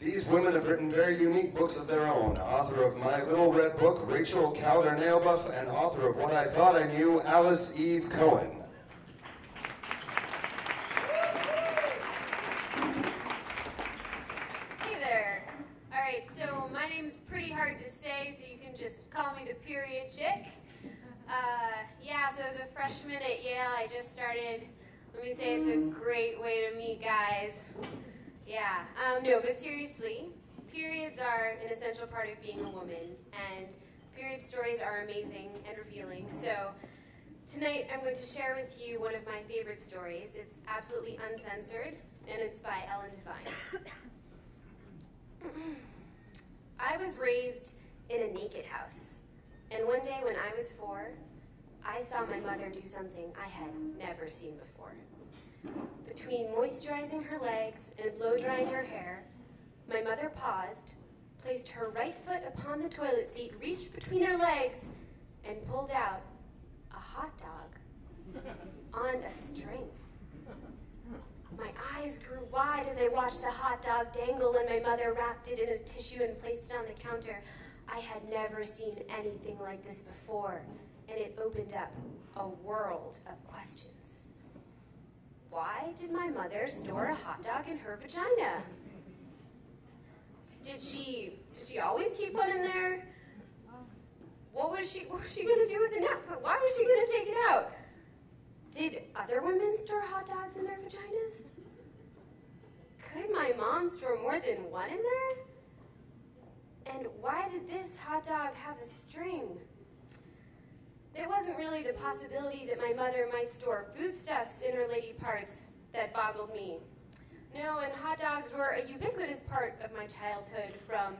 These women have written very unique books of their own. Author of My Little Red Book, Rachel Kauder Nalebuff, and author of What I Thought I Knew, Alice Eve Cohen. Hey there. All right, so my name's pretty hard to say, so you can just call me the period chick. Uh, yeah, so as a freshman at Yale, I just started. Let me say it's a great way to meet guys. Yeah, um, no, but seriously, periods are an essential part of being a woman, and period stories are amazing and revealing. So tonight I'm going to share with you one of my favorite stories. It's absolutely uncensored, and it's by Ellen Devine. I was raised in a naked house, and one day when I was four, I saw my mother do something I had never seen before. Between moisturizing her legs and blow drying her hair, my mother paused, placed her right foot upon the toilet seat, reached between her legs, and pulled out a hot dog on a string. My eyes grew wide as I watched the hot dog dangle, and my mother wrapped it in a tissue and placed it on the counter. I had never seen anything like this before, and it opened up a world of questions. Why did my mother store a hot dog in her vagina? Did she did she always keep one in there? What was she what was she gonna do with it now? But why was she gonna take it out? Did other women store hot dogs in their vaginas? Could my mom store more than one in there? And why did this hot dog have a string? Wasn't really the possibility that my mother might store foodstuffs in her lady parts that boggled me. No, and hot dogs were a ubiquitous part of my childhood, from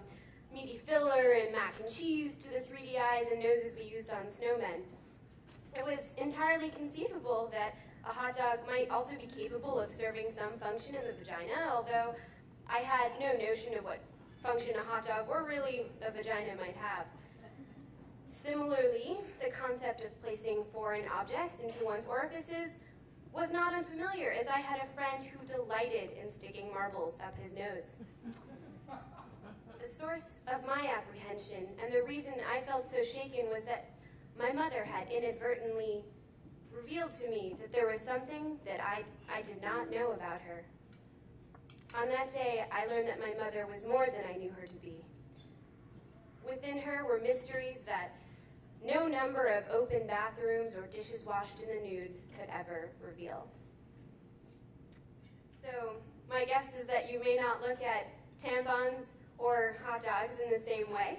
meaty filler and mac and cheese to the 3D eyes and noses we used on snowmen. It was entirely conceivable that a hot dog might also be capable of serving some function in the vagina, although I had no notion of what function a hot dog or really a vagina might have. Similarly, the concept of placing foreign objects into one's orifices was not unfamiliar, as I had a friend who delighted in sticking marbles up his nose. The source of my apprehension and the reason I felt so shaken was that my mother had inadvertently revealed to me that there was something that I, I did not know about her. On that day, I learned that my mother was more than I knew her to be. Within her were mysteries that no number of open bathrooms or dishes washed in the nude could ever reveal. So, my guess is that you may not look at tampons or hot dogs in the same way.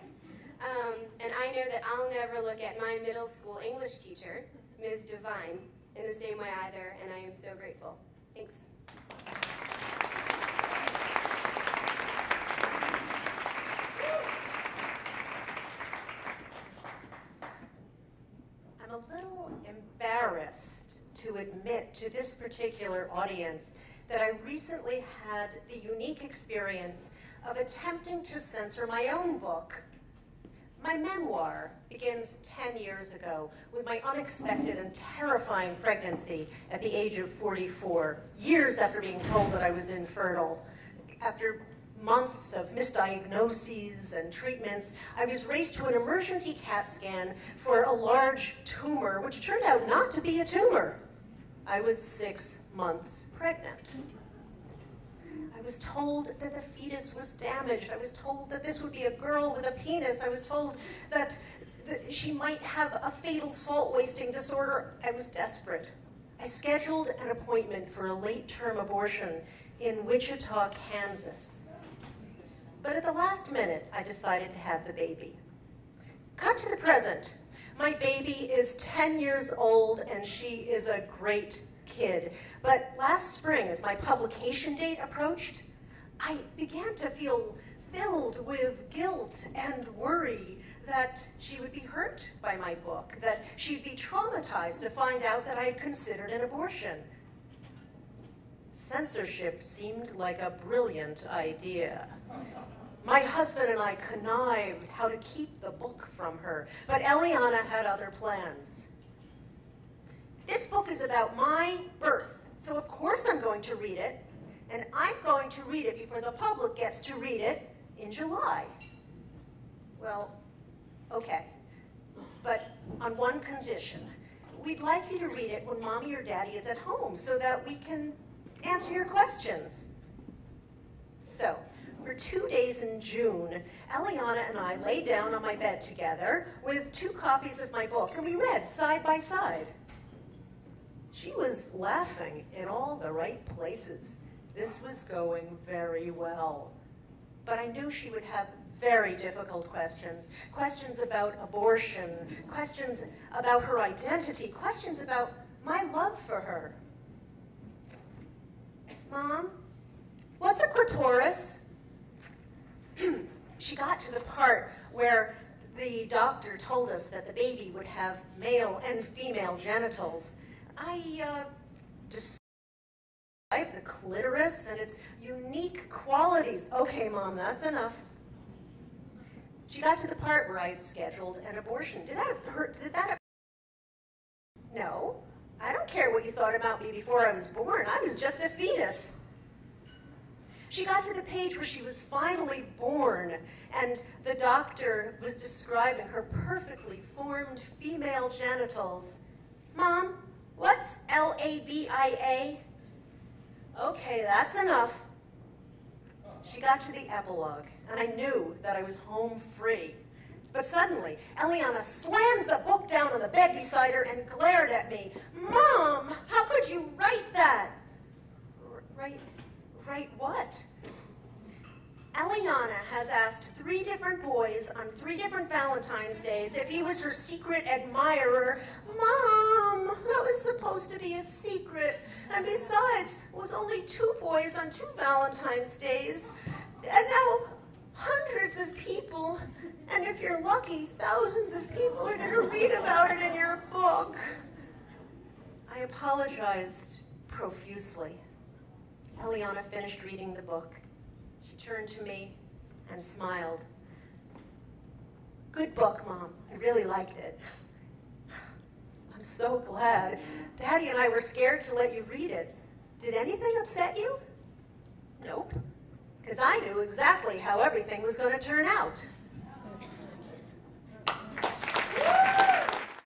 Um, and I know that I'll never look at my middle school English teacher, Ms. Devine, in the same way either, and I am so grateful. Thanks. I'm a little embarrassed to admit to this particular audience that I recently had the unique experience of attempting to censor my own book. My memoir begins 10 years ago with my unexpected and terrifying pregnancy at the age of 44, years after being told that I was infertile. After months of misdiagnoses and treatments, I was raced to an emergency CAT scan for a large tumor, which turned out not to be a tumor. I was six months pregnant. I was told that the fetus was damaged. I was told that this would be a girl with a penis. I was told that, that she might have a fatal salt wasting disorder. I was desperate. I scheduled an appointment for a late term abortion in Wichita, Kansas. But at the last minute, I decided to have the baby. Cut to the present. My baby is 10 years old and she is a great kid. But last spring, as my publication date approached, I began to feel filled with guilt and worry that she would be hurt by my book, that she'd be traumatized to find out that I had considered an abortion. Censorship seemed like a brilliant idea. My husband and I connived how to keep the book from her, but Eliana had other plans. This book is about my birth, so of course I'm going to read it. and I'm going to read it before the public gets to read it in July. Well, okay. But on one condition. We'd like you to read it when mommy or daddy is at home so that we can answer your questions. So, for two days in June, Eliana and I lay down on my bed together with two copies of my book and we read side by side. She was laughing in all the right places. This was going very well. But I knew she would have very difficult questions questions about abortion, questions about her identity, questions about my love for her. Mom, what's a clitoris? she got to the part where the doctor told us that the baby would have male and female genitals. I uh, described the clitoris and its unique qualities. Okay, Mom, that's enough. She got to the part where I had scheduled an abortion. Did that hurt? Did that? No. I don't care what you thought about me before I was born. I was just a fetus. She got to the page where she was finally born, and the doctor was describing her perfectly formed female genitals. Mom, what's L A B I A? Okay, that's enough. She got to the epilogue, and I knew that I was home free. But suddenly, Eliana slammed the book down on the bed beside her and glared at me. Mom, how could you write that? R- write, write what? Eliana has asked three different boys on three different Valentine's days if he was her secret admirer. Mom, supposed to be a secret. And besides, it was only two boys on two Valentine's days. And now hundreds of people, and if you're lucky, thousands of people are going to read about it in your book. I apologized profusely. Eliana finished reading the book She turned to me and smiled. Good book, Mom. I really liked it. I'm so glad. Daddy and I were scared to let you read it. Did anything upset you? Nope. Because I knew exactly how everything was going to turn out.